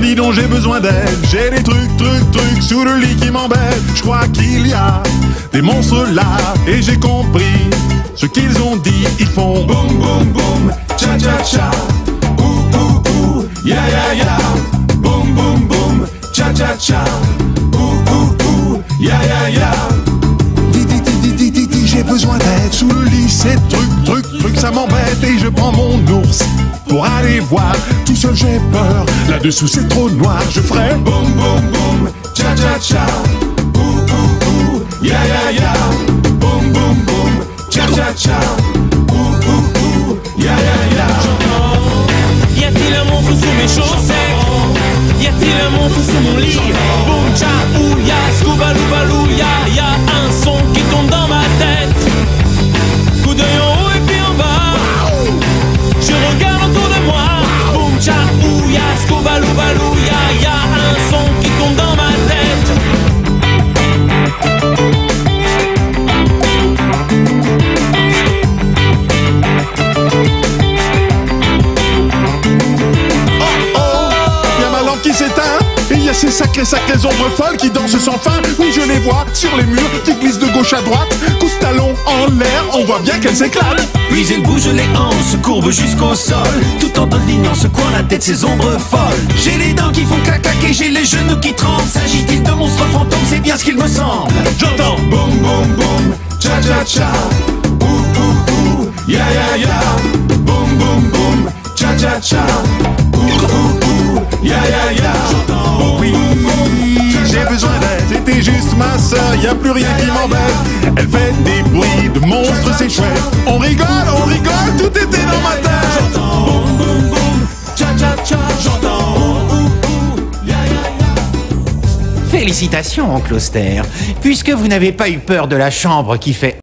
dis donc, j'ai besoin d'aide. J'ai des trucs, trucs, trucs sous le lit qui m'embêtent. Je crois qu'il y a des monstres là, et j'ai compris ce qu'ils ont dit. Ils font boum, boum, boum, cha, cha, cha. Ouh, ouh, ouh, ya, ya, ya. Boum, boum, boum, cha, cha, cha. Ouh, ouh, ouh, ya, ya, ya. J'ai besoin d'aide sous le lit, c'est truc, truc, truc, ça m'embête et je prends mon ours pour aller voir. Tout seul j'ai peur, là-dessous c'est trop noir, je ferai boum, boum, boum, cha, cha, cha. Ouh, ouh, ouh, ya, ya, ya. Boum, boum, boum, cha, cha, cha. Ouh, ouh, ouh, ya, ya, ya. Y a-t-il un monstre sous mes chaussettes? Y a-t-il un monstre sous mon lit? Boum cha scouba louba louya, ces sacrées sacrées ombres folles qui dansent sans fin. Oui, je les vois sur les murs qui glissent de gauche à droite. Coup de talon en l'air, on voit bien qu'elles s'éclatent. Puis elle bouge les hanches, se courbe jusqu'au sol Tout en dodelinant, secouant la tête, ses ombres folles J'ai les dents qui font clac clac et j'ai les genoux qui tremblent S'agit-il de monstres fantômes, c'est bien ce qu'il me semble J'entends boum boum boum, cha cha cha. Ouh ouh ouh, ya ya ya. Boum boum boum, cha cha cha. Ouh ouh ouh, ya ya ya. Ma sœur, y a plus rien qui m'embête. Elle fait des bruits de monstres, c'est chouette. On rigole, on rigole, tout était dans ma tête. Boum boum boum, cha cha cha. J'entends. Félicitations, oncle Auster, puisque vous n'avez pas eu peur de la chambre qui fait